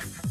Bye.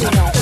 International.